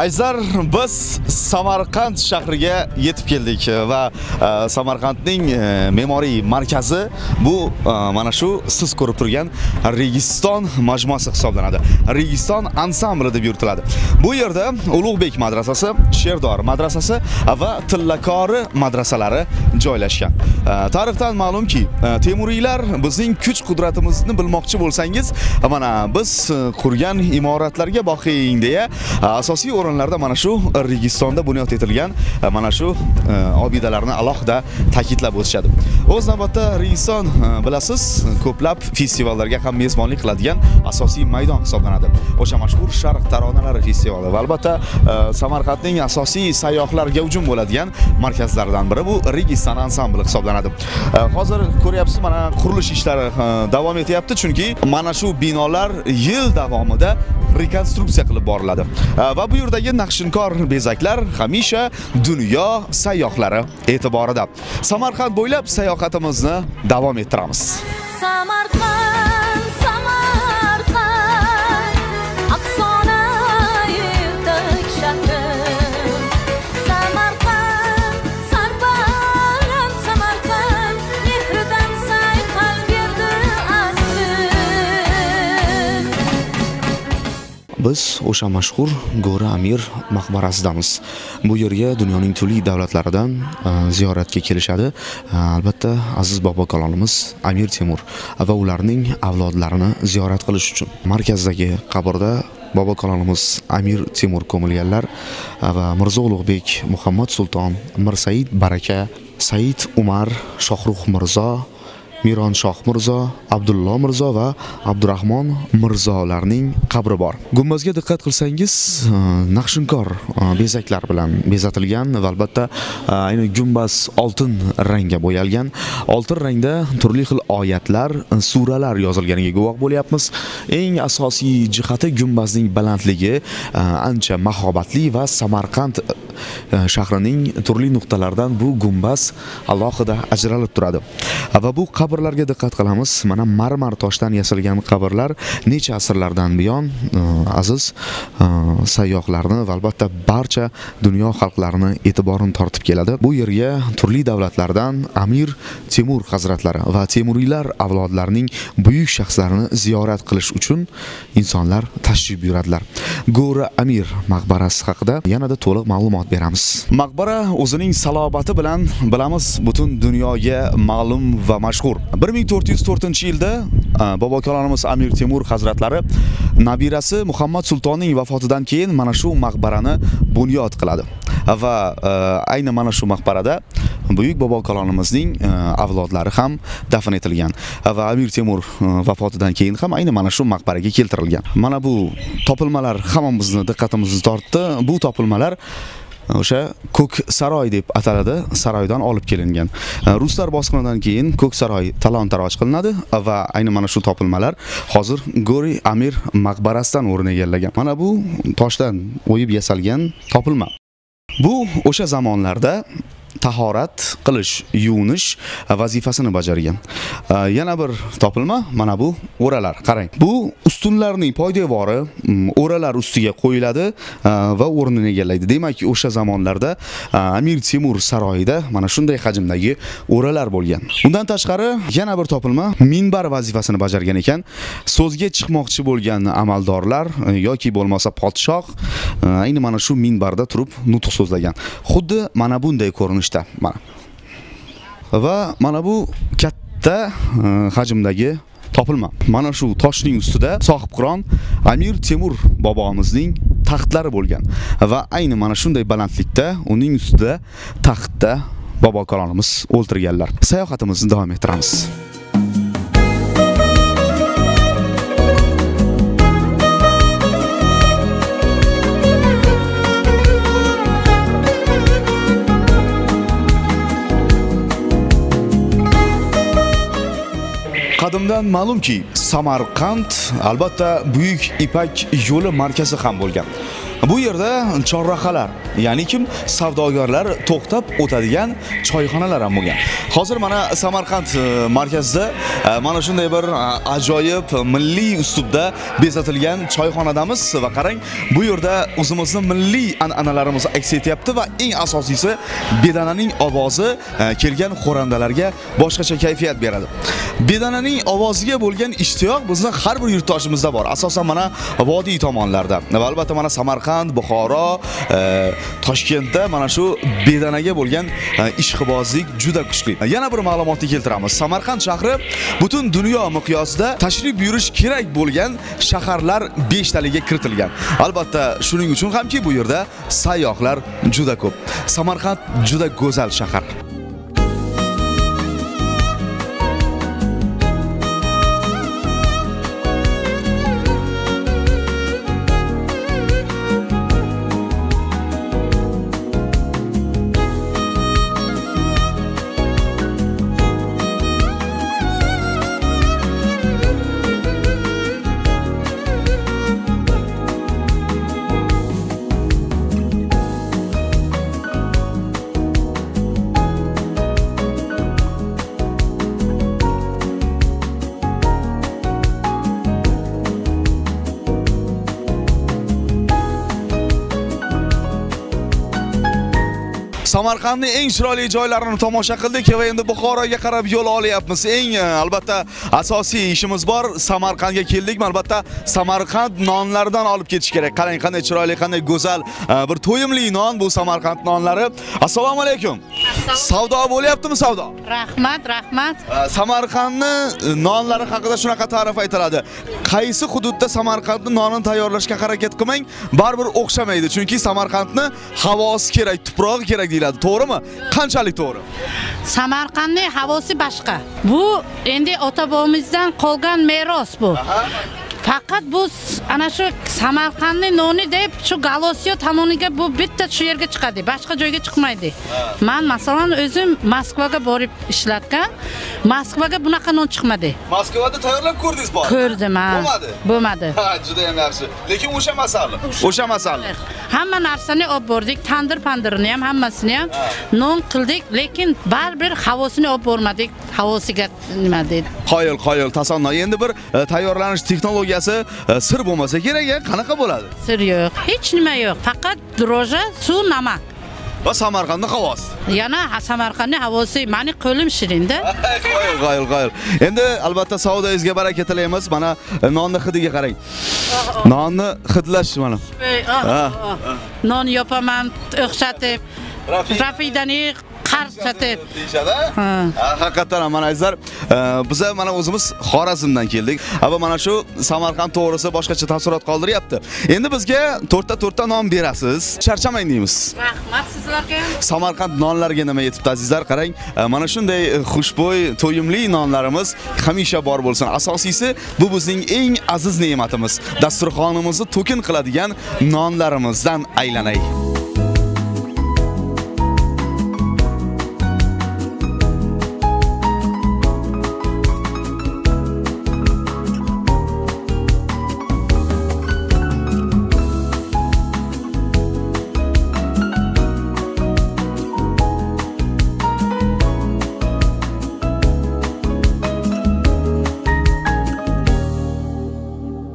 Azizlar, biz Samarqand shahriga yetib keldik va e, Samarqandning e, me'moriy markazi bu e, mana shu siz ko'rib turgan Registon majmuasi hisoblanadi. Registon ansambli deb yuritiladi. Bu yerda Ulug'bek madrasasi, Sherdor madrasasi va Tillakori madrasalari joylashgan. Tarixdan ma'lumki, Temuriylar bizning kuch-qudratimizni bilmoqchi bo'lsangiz, mana biz qurgan imoratlarga boqing deya asosiy o'rinlarda mana shu Registonda bunyod etilgan e, mana shu e, obidalarni alohida ta'kidlab o'tishadi. O'z navbatda Registon bilasiz, ko'plab festivallarga ham mezbonlik qiladigan asosiy maydon hisoblanadi. O'sha mashhur Sharq taronalari festivali va albatta e, Samarqandning asosiy sayyohlar gavjum bo'ladigan markazlaridan biri bu Registon ansambli hisoblanadi. E, hozir ko'ryapsiz, mana qurilish ishlari davom etyapti, chunki mana shu binolar yil davomida rekonstruksiya qilib boriladi. E, va bu yerdagi naqshinkor bezaklar hamisha dunyo sayyohlari e'tiborida. Samarqand bo'ylab sayyoh КТМЗ даваме трамс. Biz o'sha mashhur go'ra Amir maqbarasidamiz. Bu yerga dunyoning turli davlatlaridan e, ziyoratga kelishadi. E, albatta, aziz bobo kalonimiz Amir Temur va ularning avlodlarini ziyorat qilish uchun markazdagi qabrda bobo kalonimiz Amir Temur ko'milganlar e, va Mirzo Ulug'bek, Muhammad Sulton, Mir Said Baraka, Said Umar, Shohruh Mirzo Miron Shoh Mirzo, Abdullo Mirzo va Abdurahmon Mirzolarning qabri bor. Gumbazga diqqat qilsangiz, naqshinkor bezaklar bilan bezatilgan va albatta ayni gumbaz oltin rangga bo'yalgan. Oltin rangda turli xil oyatlar, suralar yozilganiga guvoh bo'lyapmiz. Eng asosiy jihati gumbazning balandligi ancha mahobatli va Samarqand shahrining turli nuqtalaridan bu gumbaz alohida ajralib turadi. Va bu qabrlarga diqqat qilamiz. Mana marmar toshdan yasalgan qabrlar necha asrlardan buyon э, aziz э, sayyohlarni va albatta barcha dunyo xalqlarini e'tiborini tortib keladi. Bu yerga turli davlatlardan Amir Temur hazratlari va Temuriylar avlodlarining buyuk shaxslarini ziyorat qilish uchun insonlar tashrif buyuradilar. Go'ri Amir maqbarasi haqida yanada to'liq ma'lumot beramiz. Maqbara o'zining salobati bilan bilamiz butun dunyoga ma'lum va mashhur. 1404-yilda bobokalonimiz Amir Temur hazratlari nabirasi Muhammad Sultonning vafotidan keyin mana shu maqbarani bunyod qiladi. Va ayni mana shu maqbarada buyuk bobokalonimizning avlodlari ham dafn etilgan. Va Amir Temur vafotidan keyin ham ayni mana shu maqbaraga keltirilgan. Mana bu topilmalar hammamizni diqqatimizni tortdi. Bu topilmalar o'sha ko'k saroy deb ataladi saroydan olib kelingan. Ruslar bosqinidan keyin ko'k saroy talon taroj qilinadi va ayni mana shu topilmalar hozir go'ri amir maqbarasidan o'rin egallagan. Mana bu toshdan o'yib yasalgan topilma. Bu o'sha zamonlarda tahorat qilish, yuvinish e, vazifasini bajargan. E, yana bir topilma mana bu o'ralar. Qarang. Bu ustunlarning poydevori o'ralar ustiga qo'yiladi e, va o'rnini egallaydi. Demak, o'sha zamonlarda Amir Temur saroyida mana shunday hajmdagi o'ralar bo'lgan. Undan tashqari yana bir topilma minbar vazifasini bajargan ekan. So'zga chiqmoqchi bo'lgan amaldorlar yoki bo'lmasa podshoh ayni mana shu minbarda turib nutq so'zlagan. Xuddi mana bunday ko'rinishda mana. Va mana bu katta e, hajmdagi topilma. Mana shu toshning ustida sohibqiron Amir Temur bobomizning taxtlari bo'lgan va ayni mana shunday balandlikda uning ustida taxtda bobo kalonimiz o'ltirganlar. Sayohatimizni davom ettiramiz. Qadimdan ma'lumki, Samarqand albatta buyuk Ipak yo'li markazi ham bo'lgan. Bu yerda chorrahalar, ya'ni kim savdogarlar to'xtab o'tadigan choyxonalar ham bo'lgan. Hozir mana Samarqand e, markazida e, mana shunday bir e, ajoyib milliy uslubda bezatilgan choyxonadamiz va qarang, bu yerda o'zimizni milliy an'analarimiz aks etyapti va eng asosiysi bedananing ovozi kelgan xo'randalarga boshqacha kayfiyat beradi. Bedananing ovoziga bo'lgan ishtiyoq bizni har bir yurtdoshimizda bor. Asosan mana vodiy tomonlarda va albatta mana Samarqand, Buxoro, e, Toshkentda mana shu bedanaga bo'lgan e, ishqibozlik juda kuchli. Yana bir ma'lumotni keltiramiz. Samarqand shahri butun dunyo miqyosida tashrif buyurish kerak bo'lgan shaharlar beshtaligiga kiritilgan. Albatta, shuning uchun hamki bu yerda sayyohlar juda ko'p. Samarqand juda go'zal shahar. Samarqandning eng chiroyli joylarini tomosha qildik va endi Buxoroga qarab yo'l olyapmiz. Eng e, albatta asosiy ishimiz bor. Samarqandga keldik. Albatta Samarqand nonlaridan olib ketish kerak. Qarang qanday chiroyli, qanday go'zal e, bir to'yimli non bu Samarqand nonlari. Assalomu alaykum. Savdo bo'lyaptimi savdo? Rahmat, rahmat. E, Samarqandni nonlari haqida shunaqa ta'rif aytiladi. Qaysi hududda Samarqandni nonini tayyorlashga harakat qilmang, baribir o'xshamaydi. Chunki Samarqandni havosi kerak, tuprog'i kerak deyiladi. To'g'rimi? Qanchalik to'g'ri? Samarqandning havosi boshqa. Bu endi ota-bobomizdan qolgan meros bu. Faqat bu ana shu Samarqandning noni deb shu Galosiyo tomoniga bu bitta shu yerga chiqadi, boshqa joyga chiqmaydi. Men masalan o'zim Moskvaga borib ishlatgan, Moskvaga bunaqa non chiqmadi. Moskvada tayyorlab ko'rdingiz bor. Ko'rdim ha. Bo'lmadi. Bo'lmadi. Ha, juda ham yaxshi. Lekin o'sha masala. O'sha masala. Hamma narsani olib bordik, tandir pandirini ham hammasini ham non qildik, lekin baribir havosini olib bormadik. Havosiga nima deydi? Qoyil, qoyil, tasanno. Endi bir e, tayyorlanish texnologiyasi e, sir bo'lmasa kerak, a? qanaqa bo'ladi? Sir yo'q, hech nima yo'q. Faqat droja, suv, namak. Va Samarqandni havosi. Yana Samarqandning havosi, meni qo'lim shirinda. Qoyil, qoyil, qoyil. Endi albatta savdoyingizga baraka tilaymiz. Mana e, nonni hidiga qarang. Nonni hidlash mana. Ah, Ha. ah. Non yopaman, o'xshatib. Rafidani qarshatib. deyishadi. Ha. Ha, Haqiqatan ham mana azizlar, biz ham mana o'zimiz Xorazmdan keldik. Va mana shu Samarqand to'g'risi boshqacha taassurot qoldiryapti. Endi bizga to'rtta to'rtta non berasiz. Charchamang deymiz. Rahmat sizlarga. Samarqand nonlariga nima yetibdi azizlar qarang mana shunday xushbo'y to'yimli nonlarimiz hamisha bor bo'lsin asosiysi bu bizning eng aziz ne'matimiz dasturxonimizni to'kin qiladigan nonlarimizdan aylanay